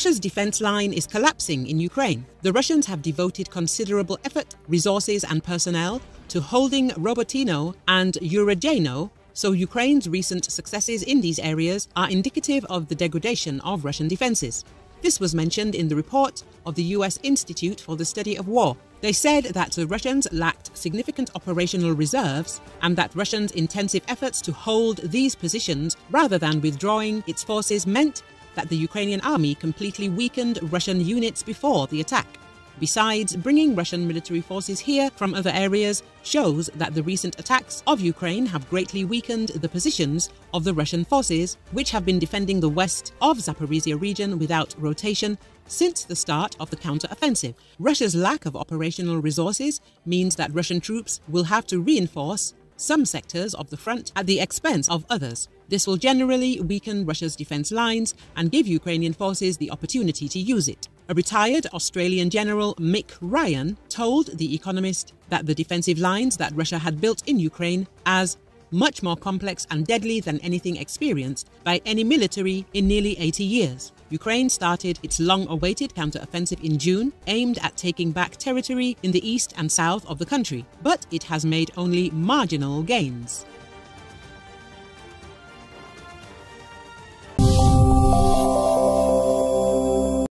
Russia's defense line is collapsing in Ukraine. The Russians have devoted considerable effort, resources, and personnel to holding Robotino and Urodino, so Ukraine's recent successes in these areas are indicative of the degradation of Russian defenses. This was mentioned in the report of the US Institute for the Study of War. They said that the Russians lacked significant operational reserves and that Russians' intensive efforts to hold these positions rather than withdrawing its forces meant that the Ukrainian army completely weakened Russian units before the attack. Besides, bringing Russian military forces here from other areas shows that the recent attacks of Ukraine have greatly weakened the positions of the Russian forces, which have been defending the west of Zaporizhia region without rotation since the start of the counter-offensive. Russia's lack of operational resources means that Russian troops will have to reinforce some sectors of the front at the expense of others. This will generally weaken Russia's defense lines and give Ukrainian forces the opportunity to use it. A retired Australian General Mick Ryan told The Economist that the defensive lines that Russia had built in Ukraine as much more complex and deadly than anything experienced by any military in nearly 80 years. Ukraine started its long-awaited counter-offensive in June, aimed at taking back territory in the east and south of the country, but it has made only marginal gains.